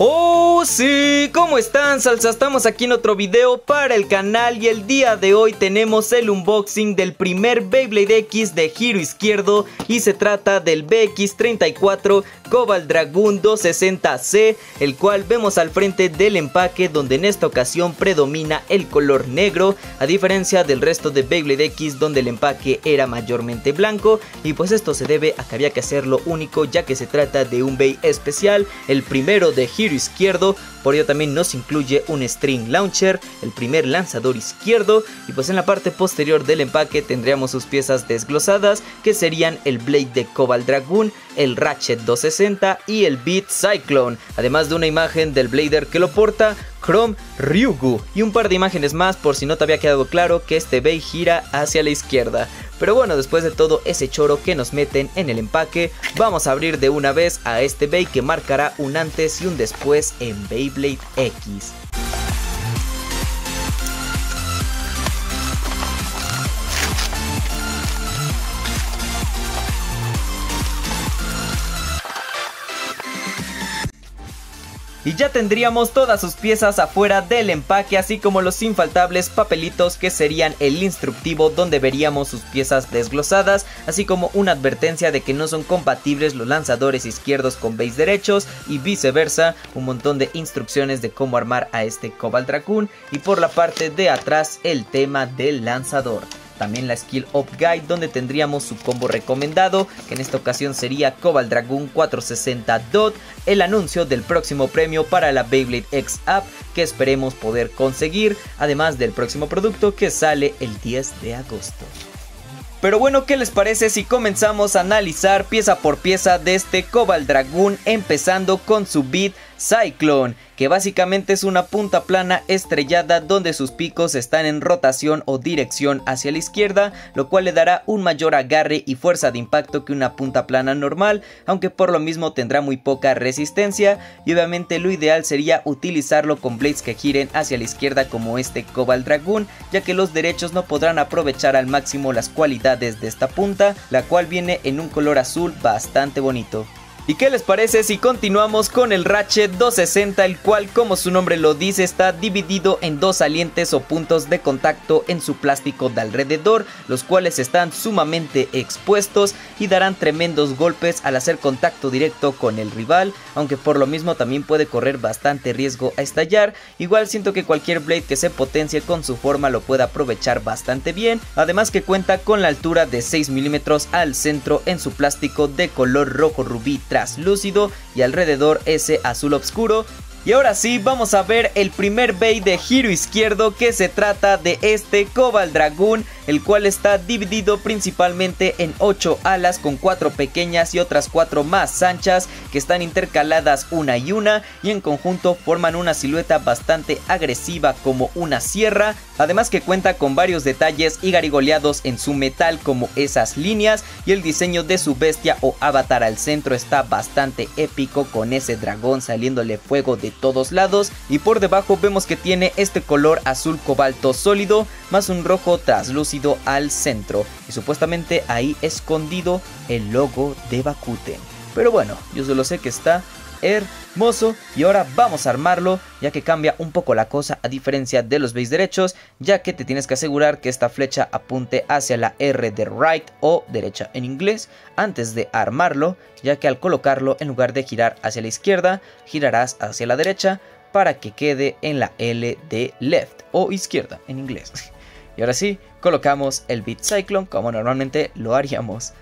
Oh sí, ¿cómo están salsa? Estamos aquí en otro video para el canal y el día de hoy tenemos el unboxing del primer Beyblade X de giro izquierdo y se trata del BX34 Cobalt Dragoon 260C, el cual vemos al frente del empaque donde en esta ocasión predomina el color negro, a diferencia del resto de Beyblade X donde el empaque era mayormente blanco. Y pues esto se debe a que había que hacerlo único ya que se trata de un Bey especial, el primero de giro izquierdo, por ello también nos incluye un string launcher, el primer lanzador izquierdo. Y pues en la parte posterior del empaque tendríamos sus piezas desglosadas que serían el Blade de Cobalt Dragoon, el Ratchet 260 y el Beat Cyclone, además de una imagen del Blader que lo porta Chrome Ryugu y un par de imágenes más por si no te había quedado claro que este Bay gira hacia la izquierda. Pero bueno, después de todo ese choro que nos meten en el empaque, vamos a abrir de una vez a este Bay que marcará un antes y un después en Beyblade X. y ya tendríamos todas sus piezas afuera del empaque así como los infaltables papelitos que serían el instructivo donde veríamos sus piezas desglosadas así como una advertencia de que no son compatibles los lanzadores izquierdos con base derechos y viceversa un montón de instrucciones de cómo armar a este Cobalt Dragoon y por la parte de atrás el tema del lanzador también la Skill Up Guide donde tendríamos su combo recomendado, que en esta ocasión sería Cobalt Dragoon 460 Dot, el anuncio del próximo premio para la Beyblade X App que esperemos poder conseguir, además del próximo producto que sale el 10 de agosto. Pero bueno, ¿qué les parece si comenzamos a analizar pieza por pieza de este Cobalt Dragoon empezando con su beat Cyclone? que básicamente es una punta plana estrellada donde sus picos están en rotación o dirección hacia la izquierda, lo cual le dará un mayor agarre y fuerza de impacto que una punta plana normal, aunque por lo mismo tendrá muy poca resistencia y obviamente lo ideal sería utilizarlo con blades que giren hacia la izquierda como este Cobalt Dragoon, ya que los derechos no podrán aprovechar al máximo las cualidades de esta punta, la cual viene en un color azul bastante bonito. ¿Y qué les parece si continuamos con el Ratchet 260, el cual como su nombre lo dice está dividido en dos salientes o puntos de contacto en su plástico de alrededor, los cuales están sumamente expuestos y darán tremendos golpes al hacer contacto directo con el rival, aunque por lo mismo también puede correr bastante riesgo a estallar, igual siento que cualquier Blade que se potencie con su forma lo puede aprovechar bastante bien, además que cuenta con la altura de 6 milímetros al centro en su plástico de color rojo rubí lúcido y alrededor ese azul oscuro y ahora sí, vamos a ver el primer Bay de giro izquierdo que se trata de este Cobalt Dragoon, el cual está dividido principalmente en 8 alas con 4 pequeñas y otras 4 más anchas que están intercaladas una y una y en conjunto forman una silueta bastante agresiva como una sierra, además que cuenta con varios detalles y garigoleados en su metal como esas líneas y el diseño de su bestia o avatar al centro está bastante épico con ese dragón saliéndole fuego de todos lados y por debajo vemos que tiene este color azul cobalto sólido más un rojo traslúcido al centro y supuestamente ahí escondido el logo de Bakuten. Pero bueno, yo solo sé que está hermoso. Y ahora vamos a armarlo ya que cambia un poco la cosa a diferencia de los base derechos ya que te tienes que asegurar que esta flecha apunte hacia la R de right o derecha en inglés antes de armarlo ya que al colocarlo en lugar de girar hacia la izquierda girarás hacia la derecha para que quede en la L de left o izquierda en inglés. Y ahora sí colocamos el Beat Cyclone como normalmente lo haríamos.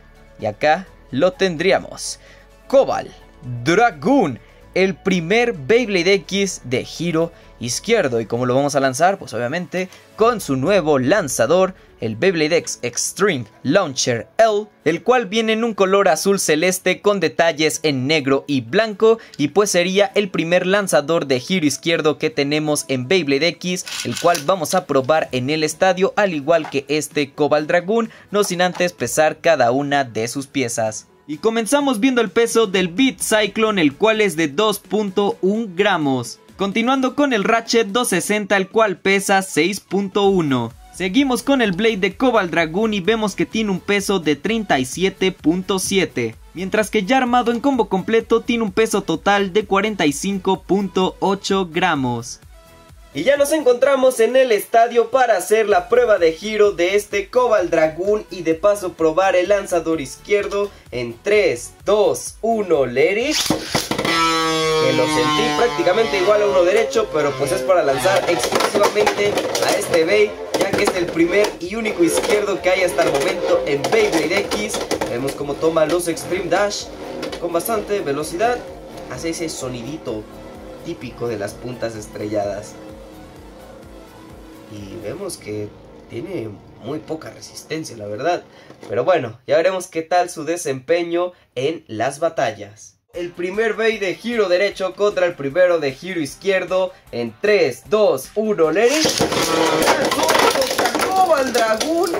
Y acá lo tendríamos. Cobalt Dragoon, el primer Beyblade X de giro izquierdo. ¿Y cómo lo vamos a lanzar? Pues obviamente con su nuevo lanzador, el Beyblade X Extreme Launcher L, el cual viene en un color azul celeste con detalles en negro y blanco y pues sería el primer lanzador de giro izquierdo que tenemos en Beyblade X, el cual vamos a probar en el estadio al igual que este Cobalt Dragoon, no sin antes pesar cada una de sus piezas. Y comenzamos viendo el peso del Beat Cyclone, el cual es de 2.1 gramos. Continuando con el Ratchet 260, el cual pesa 6.1. Seguimos con el Blade de Cobalt Dragoon y vemos que tiene un peso de 37.7. mientras que ya armado en combo completo tiene un peso total de 45.8 gramos. Y ya nos encontramos en el estadio para hacer la prueba de giro de este Cobalt Dragoon y de paso probar el lanzador izquierdo en 3, 2, 1, let Que lo sentí prácticamente igual a uno derecho, pero pues es para lanzar exclusivamente a este Bay, ya que es el primer y único izquierdo que hay hasta el momento en Beyblade X. Vemos cómo toma los Extreme Dash con bastante velocidad, hace ese sonidito típico de las puntas estrelladas y vemos que tiene muy poca resistencia, la verdad. Pero bueno, ya veremos qué tal su desempeño en las batallas. El primer Bay de giro derecho contra el primero de giro izquierdo en 3, 2, 1, Lery. al dragón!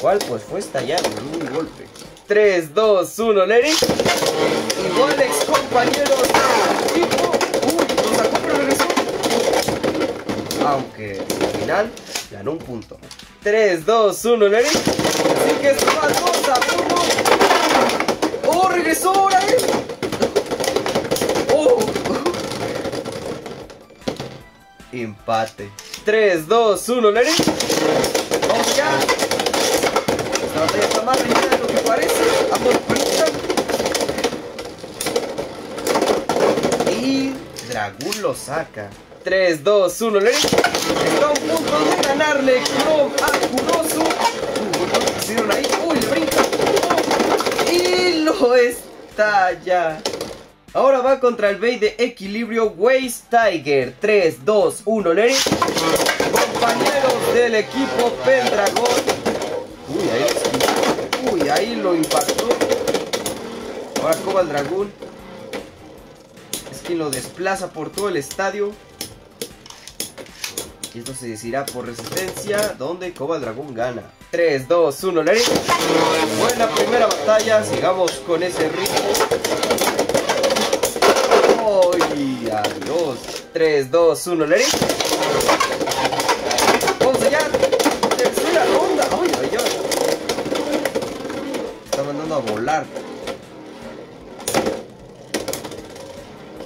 ¿Cuál? Pues fue estallado en un golpe. 3, 2, 1, Lery. Igual ex compañeros aunque al final ganó un punto. 3, 2, 1, Larry. Así que esto va 2 a 1. ¡Oh, regresó Larry! ¡Oh! Empate. 3, 2, 1, Larry. Vamos ya. Esta batalla está más reñida de lo que parece. Ambos brincan. Y Dragón lo saca. 3, 2, 1, Larry. Está a un punto de ganarle Chrome a Kurosu. hicieron ahí? Uy, le brinca. Y lo estalla. Ahora va contra el Bey de equilibrio Waste Tiger. 3, 2, 1, Larry. Compañeros del equipo Pendragon. Uy, ahí, Uy, ahí lo impactó. Ahora Cobalt Dragón. Es quien lo desplaza por todo el estadio. Y esto se decidirá por resistencia, donde Cobalt Dragón gana. 3, 2, 1, Larry. Buena primera batalla, sigamos con ese ritmo. ¡Uy! Adiós. 3, 2, 1, Larry. Vamos allá. Tercera ronda. ¡Ay, ay, ay! Está mandando a volar.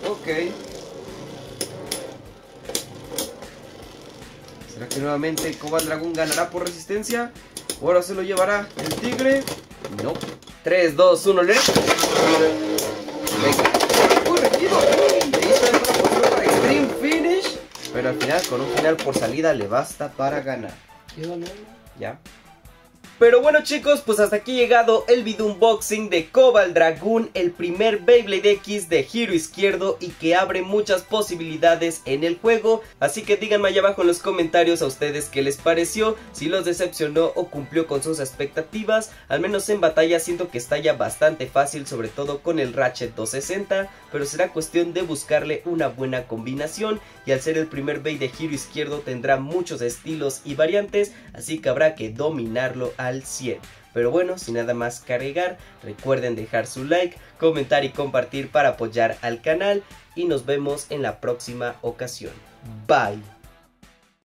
Ok. ¿Será que nuevamente Cobalt Dragón ganará por resistencia? ¿O ahora se lo llevará el tigre? No. 3, 2, 1, le. Venga. Está el para Extreme Finish. Pero al final, con un final por salida, le basta para ganar. ¿Ya? Pero bueno chicos, pues hasta aquí llegado el video unboxing de Cobalt Dragoon, el primer Beyblade X de giro izquierdo y que abre muchas posibilidades en el juego. Así que díganme allá abajo en los comentarios a ustedes qué les pareció, si los decepcionó o cumplió con sus expectativas. Al menos en batalla siento que está ya bastante fácil, sobre todo con el Ratchet 260, pero será cuestión de buscarle una buena combinación y al ser el primer Bey de giro izquierdo tendrá muchos estilos y variantes, así que habrá que dominarlo al 100. Pero bueno, sin nada más cargar, recuerden dejar su like, comentar y compartir para apoyar al canal y nos vemos en la próxima ocasión. Bye.